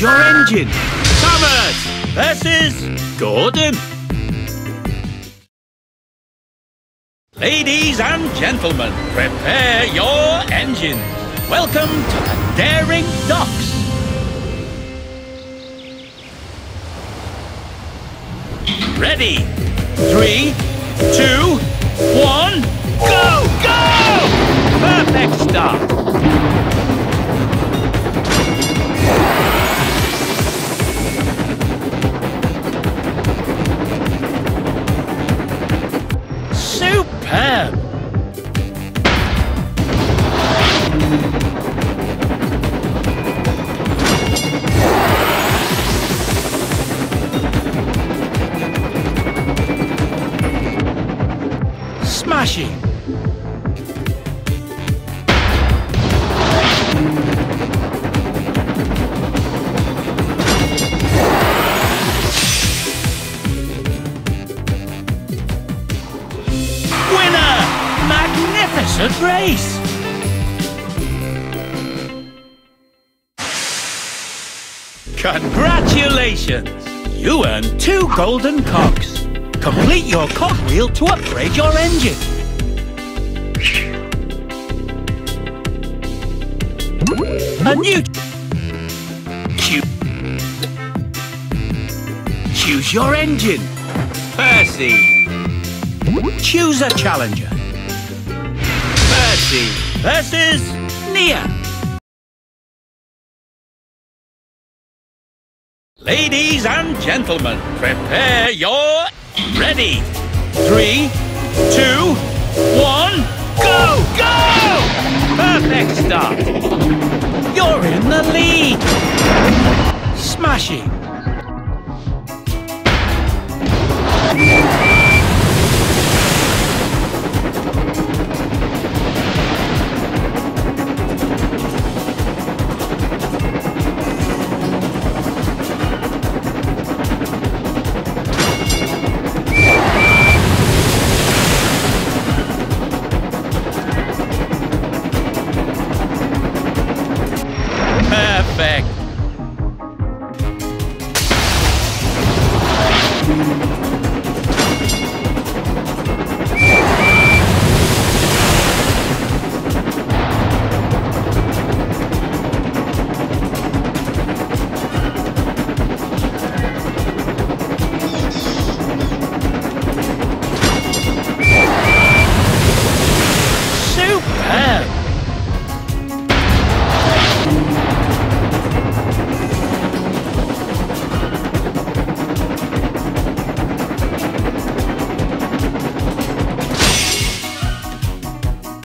Your engine. Thomas versus Gordon. Ladies and gentlemen, prepare your engines. Welcome to the Daring Docks. Ready? Three, two, Superb! Smashing! Race! Congratulations! You earned two golden cogs. Complete your cogwheel to upgrade your engine. A new... Choose... Choose your engine. Percy. Choose a challenger. Versus Nia. Ladies and gentlemen, prepare your... Ready? Three, two, one, go, go! Perfect start. You're in the lead. Smashing.